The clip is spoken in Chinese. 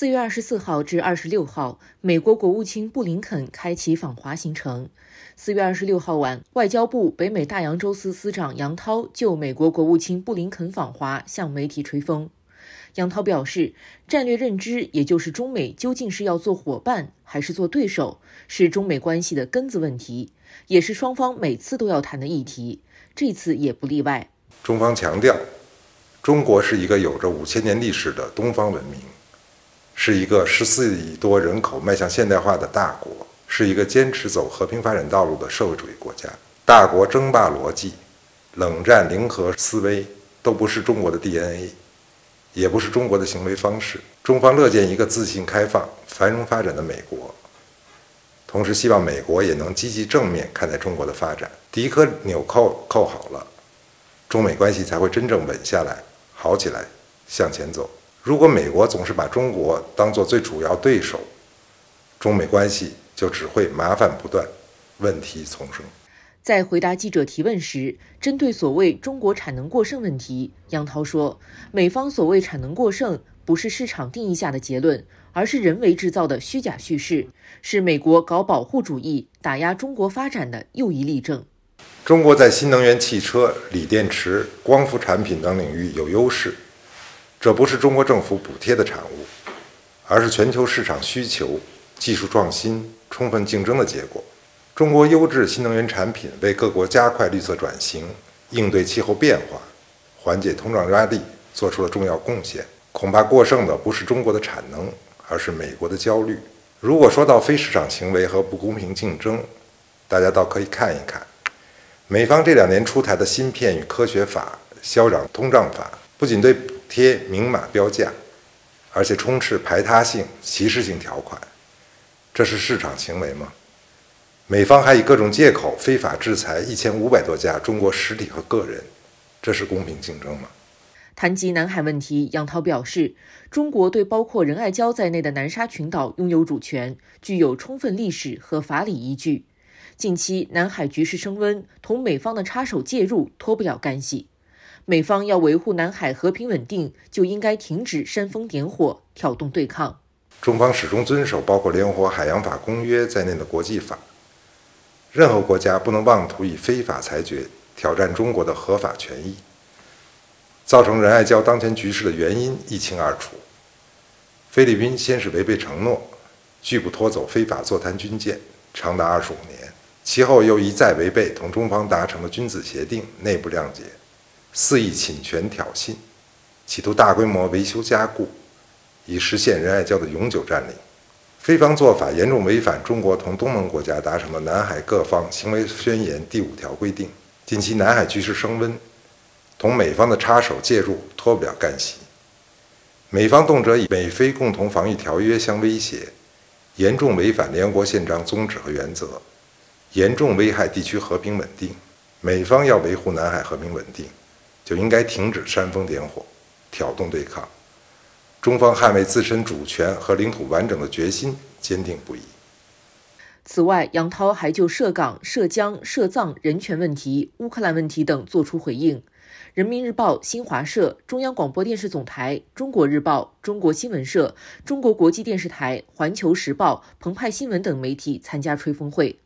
四月二十四号至二十六号，美国国务卿布林肯开启访华行程。四月二十六号晚，外交部北美大洋洲司司长杨涛就美国国务卿布林肯访华向媒体吹风。杨涛表示，战略认知，也就是中美究竟是要做伙伴还是做对手，是中美关系的根子问题，也是双方每次都要谈的议题，这次也不例外。中方强调，中国是一个有着五千年历史的东方文明。是一个十四亿多人口迈向现代化的大国，是一个坚持走和平发展道路的社会主义国家。大国争霸逻辑、冷战零和思维都不是中国的 DNA，也不是中国的行为方式。中方乐见一个自信、开放、繁荣发展的美国，同时希望美国也能积极正面看待中国的发展。第一颗纽扣扣好了，中美关系才会真正稳下来、好起来、向前走。如果美国总是把中国当作最主要对手，中美关系就只会麻烦不断，问题丛生。在回答记者提问时，针对所谓中国产能过剩问题，杨涛说：“美方所谓产能过剩，不是市场定义下的结论，而是人为制造的虚假叙事，是美国搞保护主义、打压中国发展的又一例证。中国在新能源汽车、锂电池、光伏产品等领域有优势。”这不是中国政府补贴的产物，而是全球市场需求、技术创新、充分竞争的结果。中国优质新能源产品为各国加快绿色转型、应对气候变化、缓解通胀压力做出了重要贡献。恐怕过剩的不是中国的产能，而是美国的焦虑。如果说到非市场行为和不公平竞争，大家倒可以看一看，美方这两年出台的芯片与科学法、消长通胀法，不仅对。贴明码标价，而且充斥排他性、歧视性条款，这是市场行为吗？美方还以各种借口非法制裁一千五百多家中国实体和个人，这是公平竞争吗？谈及南海问题，杨涛表示，中国对包括仁爱礁在内的南沙群岛拥有主权，具有充分历史和法理依据。近期南海局势升温，同美方的插手介入脱不了干系。美方要维护南海和平稳定，就应该停止煽风点火、挑动对抗。中方始终遵守包括联合国海洋法公约在内的国际法，任何国家不能妄图以非法裁决挑战中国的合法权益。造成仁爱礁当前局势的原因一清二楚：菲律宾先是违背承诺，拒不拖走非法坐滩军舰长达二十五年，其后又一再违背同中方达成的君子协定内部谅解。肆意侵权挑衅，企图大规模维修加固，以实现仁爱礁的永久占领。菲方做法严重违反中国同东盟国家达成的南海各方行为宣言第五条规定。近期南海局势升温，同美方的插手介入脱不了干系。美方动辄以美菲共同防御条约相威胁，严重违反联合国宪章宗旨和原则，严重危害地区和平稳定。美方要维护南海和平稳定。就应该停止煽风点火、挑动对抗。中方捍卫自身主权和领土完整的决心坚定不移。此外，杨涛还就涉港、涉疆、涉藏人权问题、乌克兰问题等作出回应。人民日报、新华社、中央广播电视总台、中国日报、中国新闻社、中国国际电视台、环球时报、澎湃新闻等媒体参加吹风会。